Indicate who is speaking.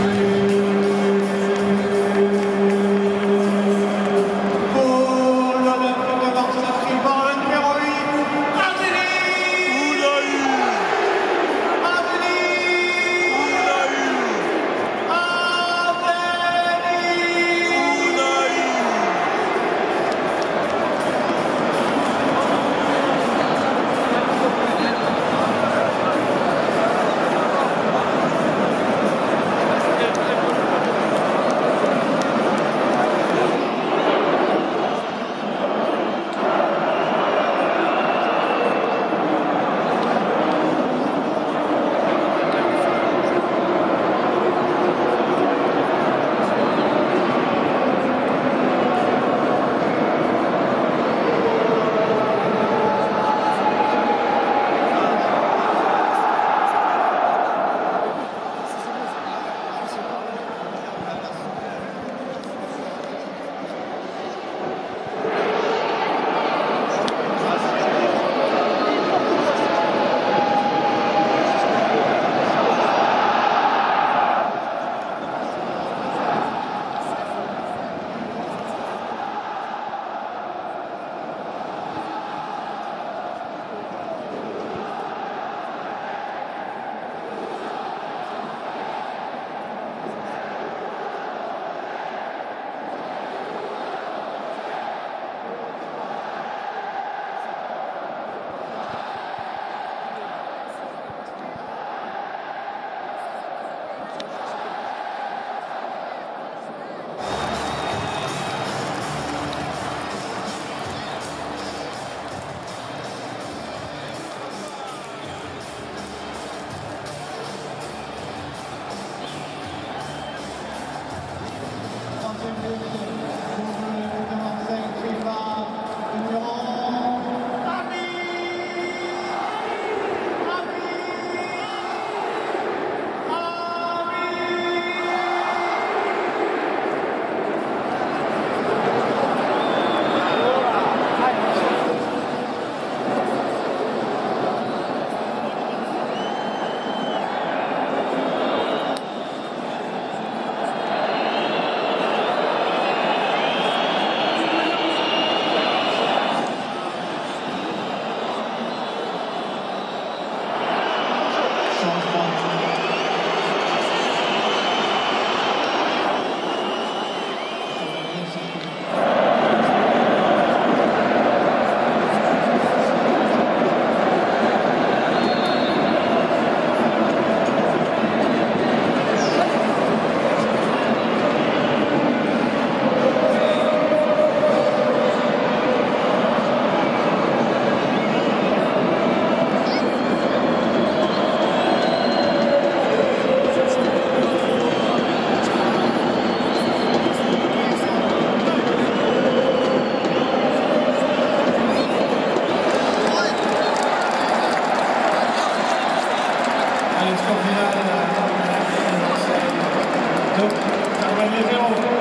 Speaker 1: Three. campeonato da Então, trabalharemos